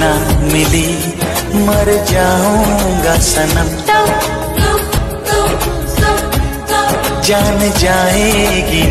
ना मिली मर जाऊँगा सनम जान जाएगी